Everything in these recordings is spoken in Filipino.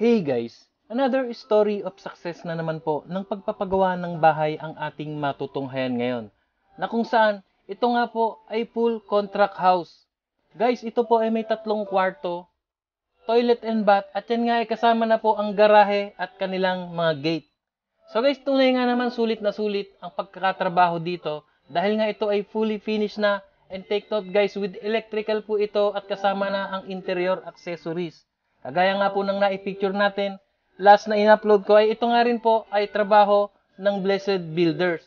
Hey guys, another story of success na naman po ng pagpapagawa ng bahay ang ating matutunghayan ngayon. Na kung saan, ito nga po ay full contract house. Guys, ito po ay may tatlong kwarto, toilet and bath, at yan nga ay kasama na po ang garahe at kanilang mga gate. So guys, tunay nga naman sulit na sulit ang pagkakatrabaho dito dahil nga ito ay fully finished na and take note guys, with electrical po ito at kasama na ang interior accessories. Kagaya nga po ng na-picture natin, last na in-upload ko ay ito nga rin po ay trabaho ng Blessed Builders.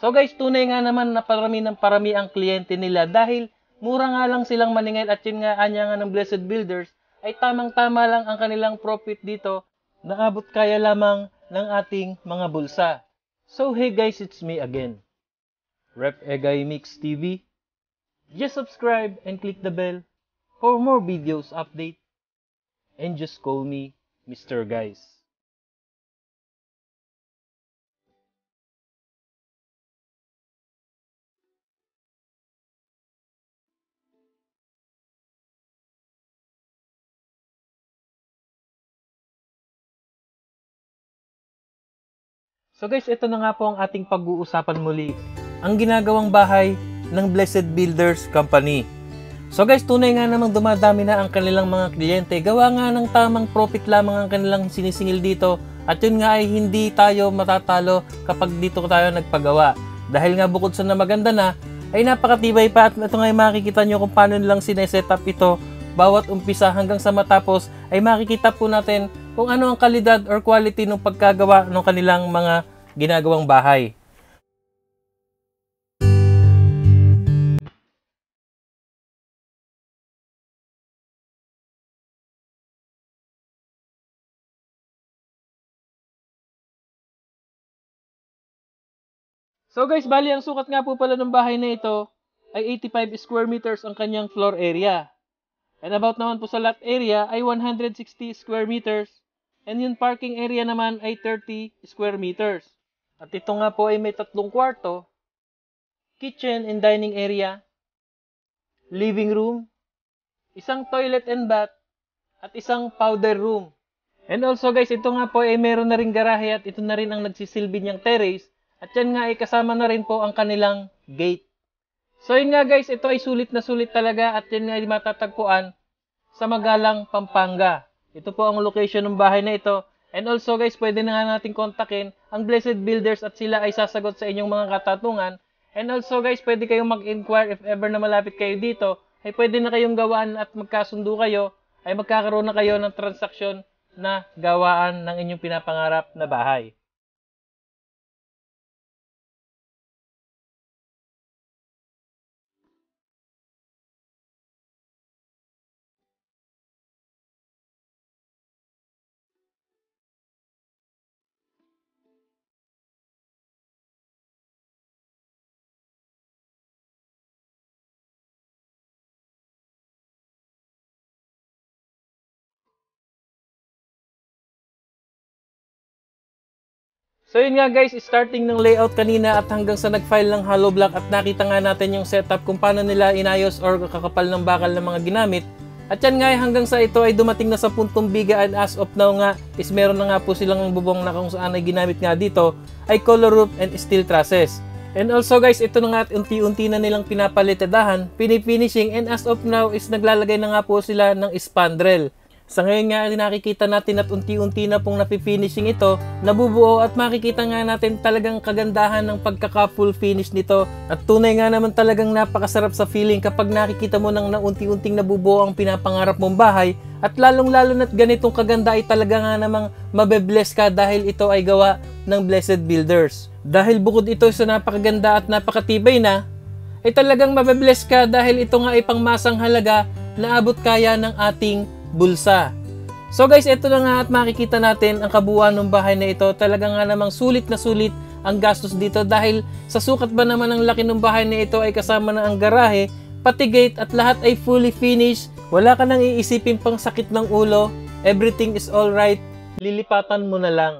So guys, tunay nga naman na parami ng parami ang kliyente nila dahil mura nga lang silang maningil at yun nga anya nga ng Blessed Builders ay tamang-tama lang ang kanilang profit dito na abot kaya lamang ng ating mga bulsa. So hey guys, it's me again. Rep Egay Mix TV. Just subscribe and click the bell for more videos update. And just call me Mr. Guys. So guys, ito na nga po ang ating pag-uusapan muli. Ang ginagawang bahay ng Blessed Builders Company. So guys, tunay nga namang dumadami na ang kanilang mga kliyente. Gawa nga ng tamang profit lamang ang kanilang sinisingil dito. At yun nga ay hindi tayo matatalo kapag dito tayo nagpagawa. Dahil nga bukod sa na maganda na, ay napakatibay pa at ito nga ay makikita nyo kung paano nilang sineset up ito bawat umpisa hanggang sa matapos ay makikita po natin kung ano ang kalidad or quality ng pagkagawa ng kanilang mga ginagawang bahay. So guys, bali ang sukat nga po pala ng bahay na ito ay 85 square meters ang kanyang floor area. And about naman po sa lot area ay 160 square meters. And yung parking area naman ay 30 square meters. At ito nga po ay may tatlong kwarto, kitchen and dining area, living room, isang toilet and bath, at isang powder room. And also guys, ito nga po ay meron na rin garahe at ito na rin ang nagsisilbi niyang terrace. At yan nga ay kasama na rin po ang kanilang gate. So yun nga guys, ito ay sulit na sulit talaga at yan nga ay matatagpuan sa Magalang, Pampanga. Ito po ang location ng bahay na ito. And also guys, pwede na nga natin kontakin ang Blessed Builders at sila ay sasagot sa inyong mga katatungan. And also guys, pwede kayong mag-inquire if ever na malapit kayo dito, ay pwede na kayong gawaan at magkasundo kayo, ay magkakaroon na kayo ng transaksyon na gawaan ng inyong pinapangarap na bahay. So yun nga guys, starting ng layout kanina at hanggang sa nag-file ng hollow block at nakita nga natin yung setup kung paano nila inayos or kakapal ng bakal ng mga ginamit. At yan nga hanggang sa ito ay dumating na sa puntong biga and as of now nga is meron na nga po silang bubong na kung saan ay ginamit nga dito ay color roof and steel trusses. And also guys, ito na nga at unti-unti na nilang pinapalitadahan, pinifinishing and as of now is naglalagay na nga po sila ng spandrel. Sa ngayon nga nakikita natin at unti-unti na pong napifinishing ito, nabubuo at makikita nga natin talagang kagandahan ng pagkaka-full finish nito. At tunay nga naman talagang napakasarap sa feeling kapag nakikita mo nang naunti-unting nabubuo ang pinapangarap mong bahay at lalong-lalo na't ganitong kaganda ay talaga nga namang mabebless ka dahil ito ay gawa ng Blessed Builders. Dahil bukod ito sa napakaganda at napakatibay na, ay talagang mabebless ka dahil ito nga ay pangmasang halaga na abot kaya ng ating bulsa. So guys, ito na nga at makikita natin ang kabuuan ng bahay na ito. Talaga nga namang sulit na sulit ang gastos dito dahil sa sukat ba naman ang laki ng bahay na ito ay kasama na ang garahe, pati gate at lahat ay fully finished. Wala ka nang iisipin pang sakit ng ulo. Everything is alright. Lilipatan mo na lang.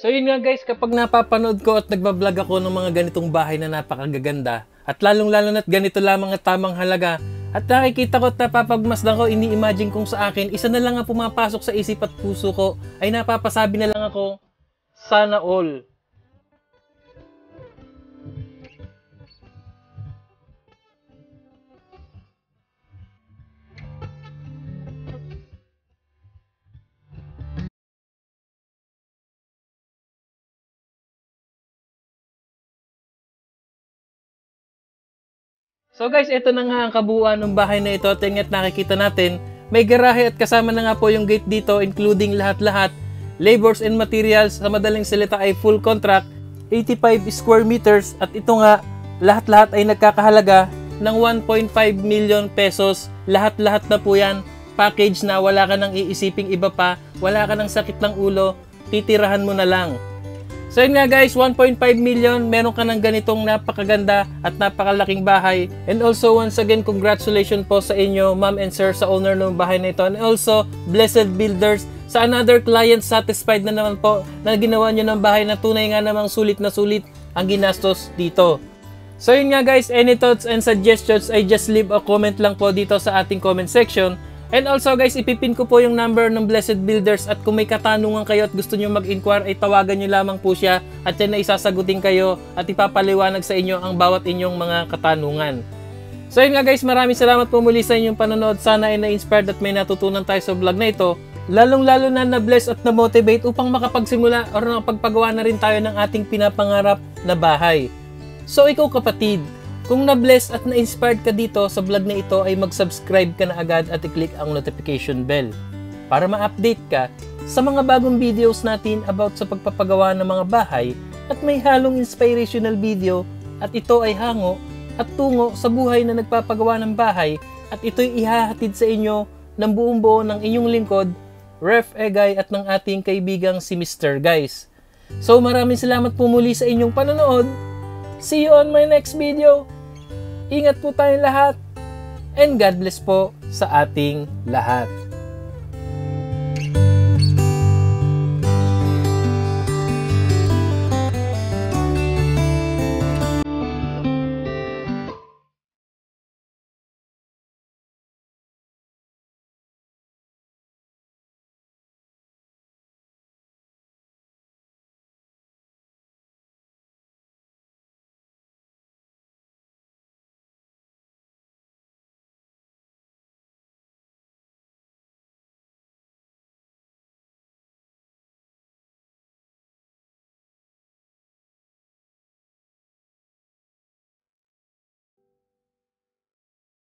So yun nga guys, kapag napapanood ko at nagbablog ako ng mga ganitong bahay na napakagaganda, at lalong-lalo na't ganito lamang at tamang halaga, at nakikita ko at napapagmasdan ko, ini-imagine kong sa akin, isa na lang ang pumapasok sa isip at puso ko, ay napapasabi na lang ako, sana all. So guys, ito na nga ang kabuuan ng bahay na ito at nakikita natin, may garahe at kasama na nga po yung gate dito including lahat-lahat, labors and materials, sa madaling salita ay full contract, 85 square meters at ito nga, lahat-lahat ay nagkakahalaga ng 1.5 million pesos. Lahat-lahat na po yan, package na wala ka nang iisiping iba pa, wala ka nang sakit ng ulo, titirahan mo na lang. So yun nga guys, 1.5 million, meron ka ng ganitong napakaganda at napakalaking bahay. And also once again, congratulations po sa inyo, ma'am and sir, sa owner ng bahay na ito. And also, Blessed Builders, sa another client satisfied na naman po na ginawa nyo ng bahay na tunay nga namang sulit na sulit ang ginastos dito. So yun nga guys, any thoughts and suggestions ay just leave a comment lang po dito sa ating comment section. And also guys, ipipin ko po yung number ng Blessed Builders at kung may katanungan kayo at gusto nyo mag-inquire ay tawagan nyo lamang po siya at yan na isasagutin kayo at ipapaliwanag sa inyo ang bawat inyong mga katanungan. So yun nga guys, maraming salamat po muli sa inyong panonood. Sana ay na-inspired at may natutunan tayo sa vlog na ito. Lalong-lalo na na-bless at na-motivate upang makapagsimula or nakapagpagawa na rin tayo ng ating pinapangarap na bahay. So ikaw kapatid, kung na-bless at na-inspired ka dito sa vlog na ito ay mag-subscribe ka na agad at i-click ang notification bell para ma-update ka sa mga bagong videos natin about sa pagpapagawa ng mga bahay at may halong inspirational video at ito ay hango at tungo sa buhay na nagpapagawa ng bahay at ito'y ihahatid sa inyo ng buong buo ng inyong lingkod, Ref Egay at ng ating kaibigang si Mr. Guys. So maraming salamat po muli sa inyong panonood. See you on my next video. Ingat po tayong lahat and God bless po sa ating lahat.